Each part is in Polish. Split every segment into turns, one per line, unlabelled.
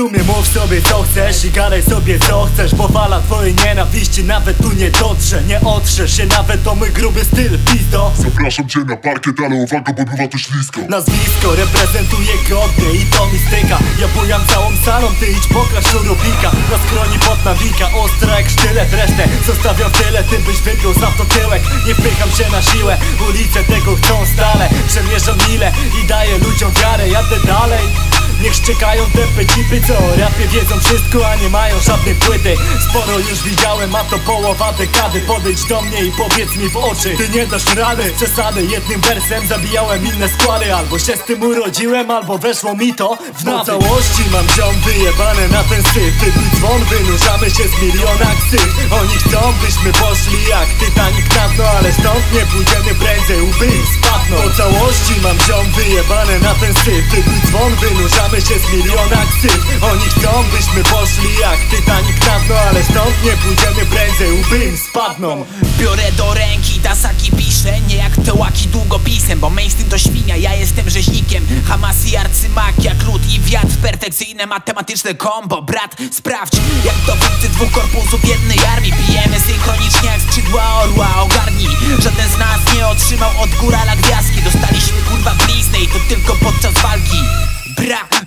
sumie mów sobie co chcesz i gadaj sobie co chcesz. Bo fala twojej nienawiści nawet tu nie dotrze Nie otrzesz się. Nawet to mój gruby styl, pizdo.
Zapraszam cię na parkiet, ale uwaga, bo bywa to ślisko.
Nazwisko reprezentuje godnie i to mi styka. Ja bujam całą salą, ty idź pokrasz szurubika Na skroni pod nawika, ostra jak sztylet Resztę zostawiam w tyle, ty byś wypił za to tyłek. Nie wpycham się na siłę, ulice tego chcą stale. Przemierzam mile i daję ludziom wiarę Jadę dalej Niech szczekają te pecipy, co o rapie wiedzą wszystko, a nie mają żadnej płyty. Sporo już widziałem, a to połowa dekady Podejdź do mnie i powiedz mi w oczy. Ty nie dasz rady, przesady Jednym wersem zabijałem inne składy. Albo się z tym urodziłem, albo weszło mi to w nawyk całości mam ziom wyjebane na ten syf. Wybój dzwon, wynurzamy się z miliona ksyw. Oni chcą, byśmy poszli jak Titanic na dno Ale stąd nie pójdziemy prędzej, łby spadną. Po całości mam ziom wyjebane na ten syf. Wybój dzwon, wynurzamy się z miliona ksyw Oni chcą, byśmy poszli jak Titanic na Ale stąd nie pójdziemy prędzej, łby spadną.
Biorę do ręki tasaki piszę Nie jak te łaki długopisem Bo mainstream to świnia, ja jestem rzeźnikiem. Hamas i arcymak, jak lód i wiatr Perfekcyjne matematyczne kombo. Brat, sprawdź, jak dowódcy dwóch korpusów jednej armii. Bijemy synchronicznie jak skrzydła orła Ogarnij, żaden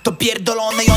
to pierdolone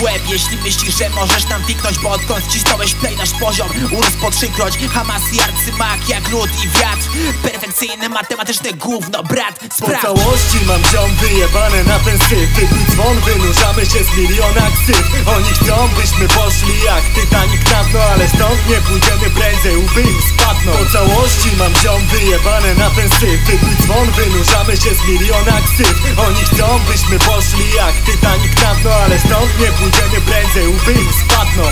w łeb. Jeśli myślisz, że możesz nam piknąć Bo odkąd wcisnąłeś play nasz poziom. Urósł po trzykroć, Hamas i arcymak Jak lód i wiatr. Perfekcyjne matematyczne gówno, brat
Po
Sprawdź.
całości mam ziom wyjebane na ten syf. Wybój dzwon, wynurzamy się z miliona ksyw. Oni chcą, byśmy poszli jak Titanic na dno Ale stąd nie pójdziemy prędzej, łby im spadną. Po całości mam ziom wyjebane na ten syf. Wybój dzwon, wynurzamy się z miliona ksyw. Oni chcą, byśmy poszli jak Titanic na dno Ale stąd nie pójdziemy prędzej, łby spadną